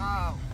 Wow.